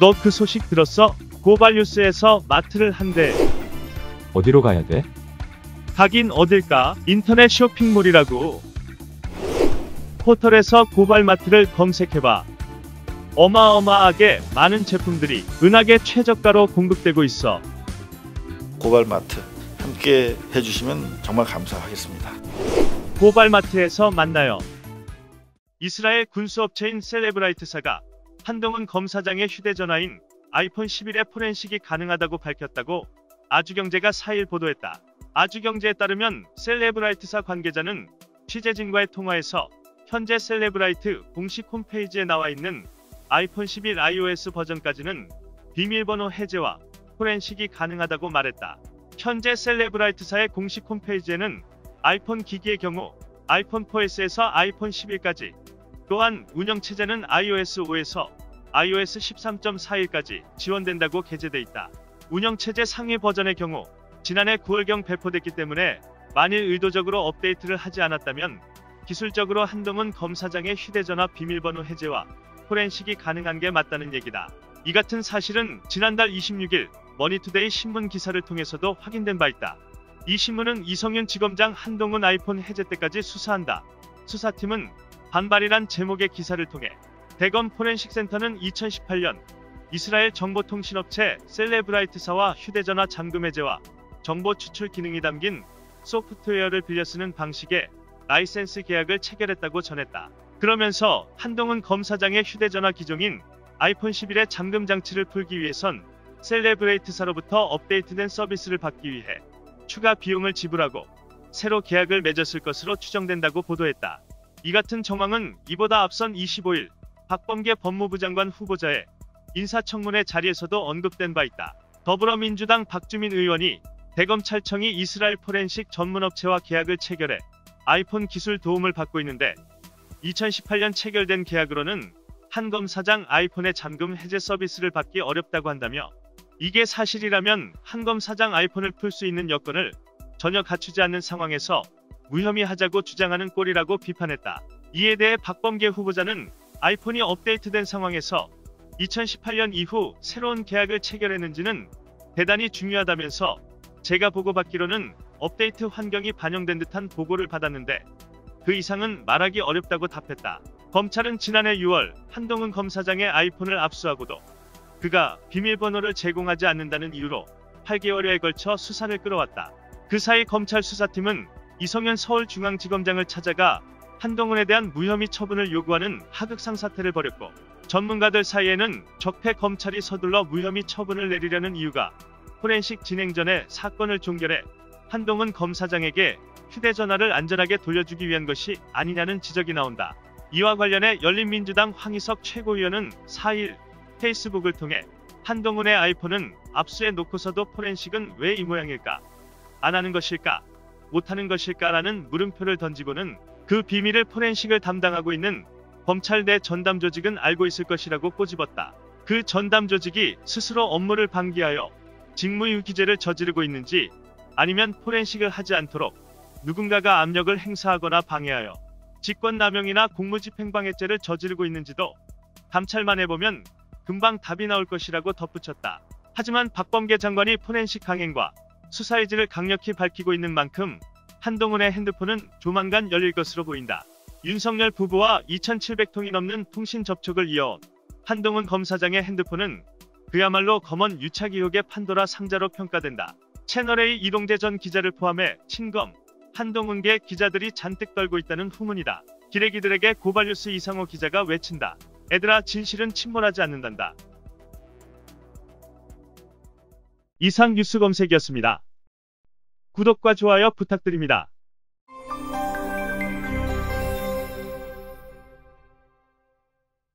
너 그 소식 들었어? 고발뉴스에서 마트를 한대. 어디로 가야 돼? 가긴 어딜까? 인터넷 쇼핑몰이라고. 포털에서 고발마트를 검색해봐. 어마어마하게 많은 제품들이 은하계 최저가로 공급되고 있어. 고발마트 함께 해주시면 정말 감사하겠습니다. 고발마트에서 만나요. 이스라엘 군수업체인 셀레브라이트사가 한동훈 검사장의 휴대전화인 아이폰 11의 포렌식이 가능하다고 밝혔다고 아주경제가 4일 보도했다. 아주경제에 따르면 셀레브라이트사 관계자는 취재진과의 통화에서 현재 셀레브라이트 공식 홈페이지에 나와 있는 아이폰 11 iOS 버전까지는 비밀번호 해제와 포렌식이 가능하다고 말했다. 현재 셀레브라이트사의 공식 홈페이지에는 아이폰 기기의 경우 아이폰 4S에서 아이폰 11까지 또한 운영체제는 iOS 5에서 iOS 13.41까지 지원된다고 게재돼 있다. 운영체제 상위 버전의 경우 지난해 9월경 배포됐기 때문에 만일 의도적으로 업데이트를 하지 않았다면 기술적으로 한동훈 검사장의 휴대전화 비밀번호 해제와 포렌식이 가능한 게 맞다는 얘기다. 이 같은 사실은 지난달 26일 머니투데이 신문 기사를 통해서도 확인된 바 있다. 이 신문은 이성윤 지검장 한동훈 아이폰 해제 때까지 수사한다. 수사팀은 반발이란 제목의 기사를 통해 대검 포렌식 센터는 2018년 이스라엘 정보통신업체 셀레브라이트사와 휴대전화 잠금 해제와 정보 추출 기능이 담긴 소프트웨어를 빌려 쓰는 방식의 라이센스 계약을 체결했다고 전했다. 그러면서 한동훈 검사장의 휴대전화 기종인 아이폰 11의 잠금 장치를 풀기 위해선 셀레브레이트사로부터 업데이트된 서비스를 받기 위해 추가 비용을 지불하고 새로 계약을 맺었을 것으로 추정된다고 보도했다. 이 같은 정황은 이보다 앞선 25일 박범계 법무부 장관 후보자의 인사청문회 자리에서도 언급된 바 있다. 더불어민주당 박주민 의원이 대검찰청이 이스라엘 포렌식 전문업체와 계약을 체결해 아이폰 기술 도움을 받고 있는데 2018년 체결된 계약으로는 한 검사장 아이폰의 잠금 해제 서비스를 받기 어렵다고 한다며 이게 사실이라면 한 검사장 아이폰을 풀 수 있는 여건을 전혀 갖추지 않는 상황에서 무혐의하자고 주장하는 꼴이라고 비판했다. 이에 대해 박범계 후보자는 아이폰이 업데이트된 상황에서 2018년 이후 새로운 계약을 체결했는지는 대단히 중요하다면서 제가 보고받기로는 업데이트 환경이 반영된 듯한 보고를 받았는데 그 이상은 말하기 어렵다고 답했다. 검찰은 지난해 6월 한동훈 검사장의 아이폰을 압수하고도 그가 비밀번호를 제공하지 않는다는 이유로 8개월여에 걸쳐 수사를 끌어왔다. 그 사이 검찰 수사팀은 이성현 서울중앙지검장을 찾아가 한동훈에 대한 무혐의 처분을 요구하는 하극상 사태를 벌였고 전문가들 사이에는 적폐 검찰이 서둘러 무혐의 처분을 내리려는 이유가 포렌식 진행 전에 사건을 종결해 한동훈 검사장에게 휴대전화를 안전하게 돌려주기 위한 것이 아니냐는 지적이 나온다. 이와 관련해 열린민주당 황희석 최고위원은 4일 페이스북을 통해 한동훈의 아이폰은 압수해 놓고서도 포렌식은 왜 이 모양일까? 안 하는 것일까? 못하는 것일까라는 물음표를 던지고는 그 비밀을 포렌식을 담당하고 있는 검찰 내 전담 조직은 알고 있을 것이라고 꼬집었다. 그 전담 조직이 스스로 업무를 방기하여 직무유기죄를 저지르고 있는지 아니면 포렌식을 하지 않도록 누군가가 압력을 행사하거나 방해하여 직권남용이나 공무집행방해죄를 저지르고 있는지도 감찰만 해보면 금방 답이 나올 것이라고 덧붙였다. 하지만 박범계 장관이 포렌식 강행과 수사의 질을 강력히 밝히고 있는 만큼 한동훈의 핸드폰은 조만간 열릴 것으로 보인다. 윤석열 부부와 2,700통이 넘는 통신 접촉을 이어온 한동훈 검사장의 핸드폰은 그야말로 검언 유착 의혹의 판도라 상자로 평가된다. 채널A 이동재 전 기자를 포함해 친검, 한동훈계 기자들이 잔뜩 떨고 있다는 후문이다. 기레기들에게 고발뉴스 이상호 기자가 외친다. 애들아 진실은 침몰하지 않는단다. 이상 뉴스 검색이었습니다. 구독과 좋아요 부탁드립니다.